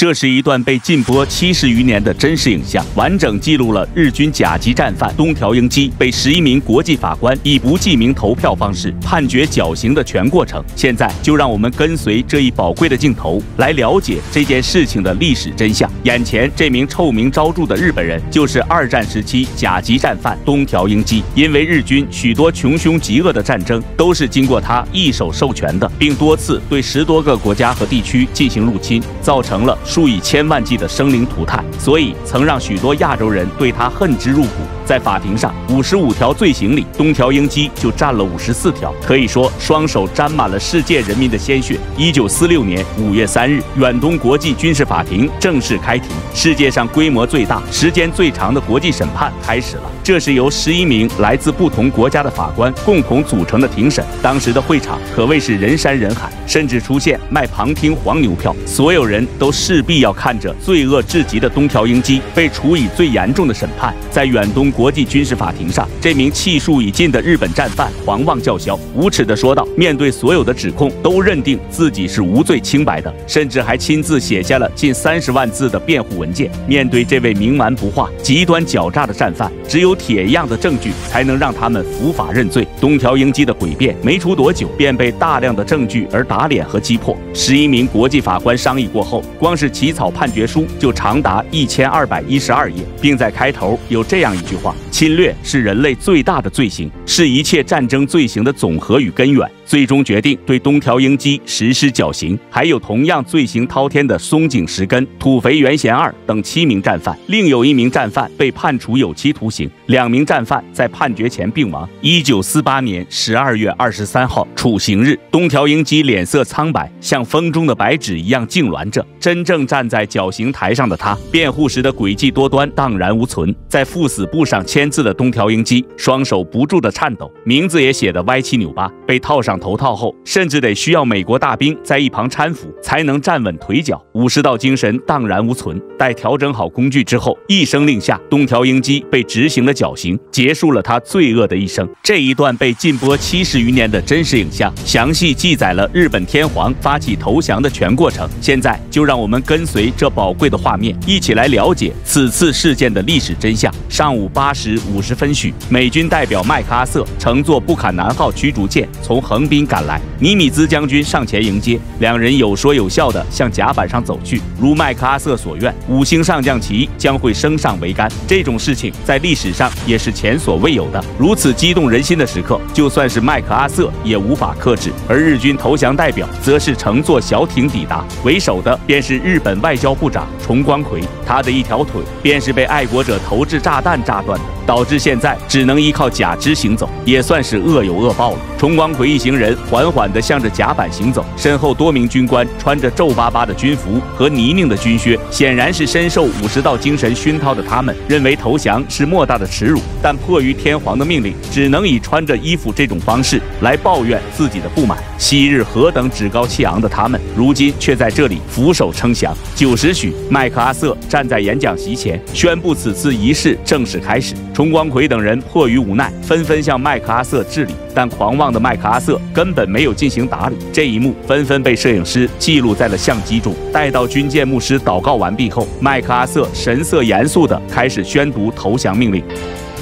这是一段被禁播七十余年的真实影像，完整记录了日军甲级战犯东条英机被十一名国际法官以不记名投票方式判决绞刑的全过程。现在就让我们跟随这一宝贵的镜头，来了解这件事情的历史真相。眼前这名臭名昭著的日本人，就是二战时期甲级战犯东条英机。因为日军许多穷凶极恶的战争都是经过他一手授权的，并多次对十多个国家和地区进行入侵，造成了。数以千万计的生灵涂炭，所以曾让许多亚洲人对他恨之入骨。在法庭上，五十五条罪行里，东条英机就占了五十四条，可以说双手沾满了世界人民的鲜血。一九四六年五月三日，远东国际军事法庭正式开庭，世界上规模最大、时间最长的国际审判开始了。这是由十一名来自不同国家的法官共同组成的庭审。当时的会场可谓是人山人海，甚至出现卖旁听黄牛票，所有人都势必要看着罪恶至极的东条英机被处以最严重的审判。在远东。国际军事法庭上，这名气数已尽的日本战犯狂妄叫嚣，无耻地说道：“面对所有的指控，都认定自己是无罪清白的，甚至还亲自写下了近三十万字的辩护文件。”面对这位冥顽不化、极端狡诈的战犯，只有铁一样的证据才能让他们伏法认罪。东条英机的诡辩没出多久，便被大量的证据而打脸和击破。十一名国际法官商议过后，光是起草判决书就长达一千二百一十二页，并在开头有这样一句话。侵略是人类最大的罪行，是一切战争罪行的总和与根源。最终决定对东条英机实施绞刑，还有同样罪行滔天的松井石根、土肥原贤二等七名战犯，另有一名战犯被判处有期徒刑。两名战犯在判决前病亡。一九四八年十二月二十三号，处刑日，东条英机脸色苍白，像风中的白纸一样痉挛着。真正站在绞刑台上的他，辩护时的诡计多端荡然无存。在赴死簿上签字的东条英机，双手不住的颤抖，名字也写得歪七扭八，被套上。头套后，甚至得需要美国大兵在一旁搀扶，才能站稳腿脚。武士道精神荡然无存。待调整好工具之后，一声令下，东条英机被执行了绞刑，结束了他罪恶的一生。这一段被禁播七十余年的真实影像，详细记载了日本天皇发起投降的全过程。现在就让我们跟随这宝贵的画面，一起来了解此次事件的历史真相。上午八时五十分许，美军代表麦克阿瑟乘坐布坎南号驱逐舰从横。兵赶来，尼米兹将军上前迎接，两人有说有笑地向甲板上走去。如麦克阿瑟所愿，五星上将旗将会升上桅杆。这种事情在历史上也是前所未有的。如此激动人心的时刻，就算是麦克阿瑟也无法克制。而日军投降代表则是乘坐小艇抵达，为首的便是日本外交部长重光葵，他的一条腿便是被爱国者投掷炸弹炸断的，导致现在只能依靠假肢行走，也算是恶有恶报了。重光葵一行人。人缓缓地向着甲板行走，身后多名军官穿着皱巴巴的军服和泥泞的军靴，显然是深受武士道精神熏陶的。他们认为投降是莫大的耻辱，但迫于天皇的命令，只能以穿着衣服这种方式来抱怨自己的不满。昔日何等趾高气昂的他们，如今却在这里俯首称降。九时许，麦克阿瑟站在演讲席前，宣布此次仪式正式开始。重光葵等人迫于无奈，纷纷向麦克阿瑟致礼，但狂妄的麦克阿瑟。根本没有进行打理，这一幕纷纷被摄影师记录在了相机中。待到军舰牧师祷告完毕后，麦克阿瑟神色严肃地开始宣读投降命令。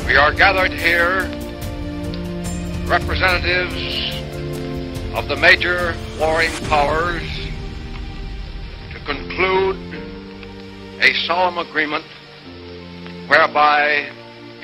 We are gathered here, representatives of the major warring powers, to conclude a solemn agreement whereby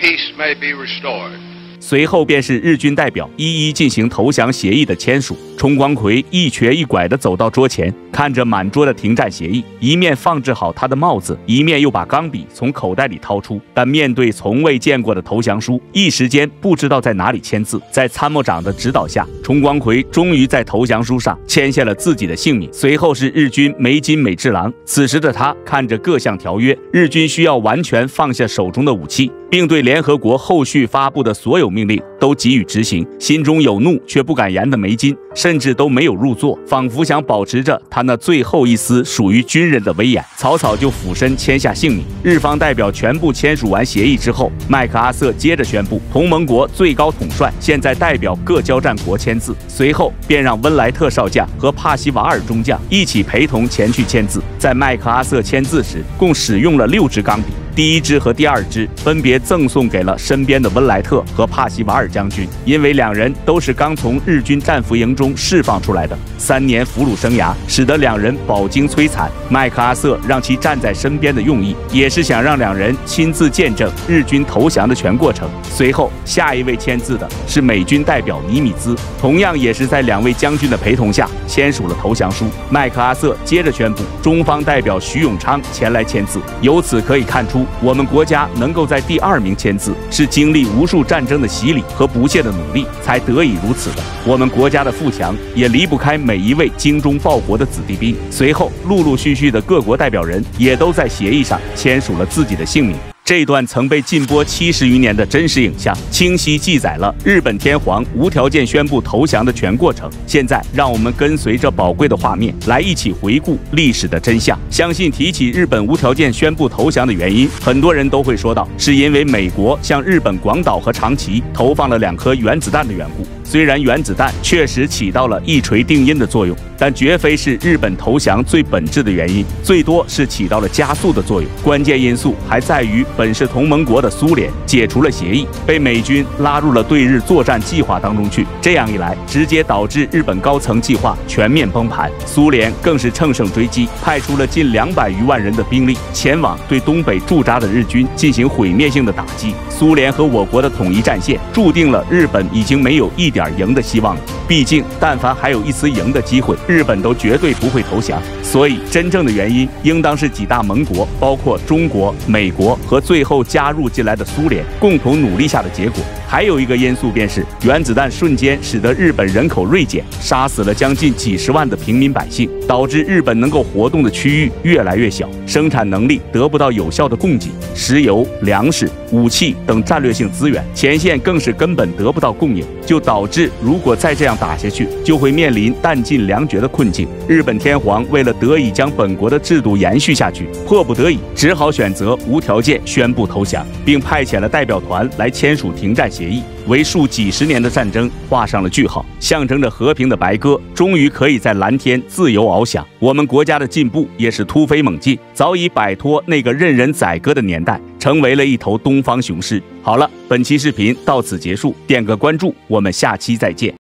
peace may be restored. 随后便是日军代表一一进行投降协议的签署。冲光葵一瘸一拐地走到桌前，看着满桌的停战协议，一面放置好他的帽子，一面又把钢笔从口袋里掏出。但面对从未见过的投降书，一时间不知道在哪里签字。在参谋长的指导下，冲光葵终于在投降书上签下了自己的姓名。随后是日军梅津美治郎。此时的他看着各项条约，日军需要完全放下手中的武器，并对联合国后续发布的所有。命令都给予执行，心中有怒却不敢言的梅金，甚至都没有入座，仿佛想保持着他那最后一丝属于军人的威严，草草就俯身签下姓名。日方代表全部签署完协议之后，麦克阿瑟接着宣布，同盟国最高统帅现在代表各交战国签字，随后便让温莱特少将和帕西瓦尔中将一起陪同前去签字。在麦克阿瑟签字时，共使用了六支钢笔。第一支和第二支分别赠送给了身边的温莱特和帕西瓦尔将军，因为两人都是刚从日军战俘营中释放出来的，三年俘虏生涯使得两人饱经摧残。麦克阿瑟让其站在身边的用意，也是想让两人亲自见证日军投降的全过程。随后，下一位签字的是美军代表尼米兹，同样也是在两位将军的陪同下签署了投降书。麦克阿瑟接着宣布，中方代表徐永昌前来签字。由此可以看出。我们国家能够在第二名签字，是经历无数战争的洗礼和不懈的努力才得以如此的。我们国家的富强也离不开每一位精忠报国的子弟兵。随后，陆陆续续的各国代表人也都在协议上签署了自己的姓名。这段曾被禁播七十余年的真实影像，清晰记载了日本天皇无条件宣布投降的全过程。现在，让我们跟随着宝贵的画面，来一起回顾历史的真相。相信提起日本无条件宣布投降的原因，很多人都会说到，是因为美国向日本广岛和长崎投放了两颗原子弹的缘故。虽然原子弹确实起到了一锤定音的作用，但绝非是日本投降最本质的原因，最多是起到了加速的作用。关键因素还在于本是同盟国的苏联解除了协议，被美军拉入了对日作战计划当中去。这样一来，直接导致日本高层计划全面崩盘。苏联更是乘胜追击，派出了近两百余万人的兵力前往对东北驻扎的日军进行毁灭性的打击。苏联和我国的统一战线，注定了日本已经没有一。点赢的希望，毕竟但凡还有一丝赢的机会，日本都绝对不会投降。所以，真正的原因应当是几大盟国，包括中国、美国和最后加入进来的苏联共同努力下的结果。还有一个因素便是原子弹瞬间使得日本人口锐减，杀死了将近几十万的平民百姓，导致日本能够活动的区域越来越小，生产能力得不到有效的供给，石油、粮食、武器等战略性资源前线更是根本得不到供应，就导致如果再这样打下去，就会面临弹尽粮绝的困境。日本天皇为了得以将本国的制度延续下去，迫不得已只好选择无条件宣布投降，并派遣了代表团来签署停战协。协议为数几十年的战争画上了句号，象征着和平的白鸽终于可以在蓝天自由翱翔。我们国家的进步也是突飞猛进，早已摆脱那个任人宰割的年代，成为了一头东方雄狮。好了，本期视频到此结束，点个关注，我们下期再见。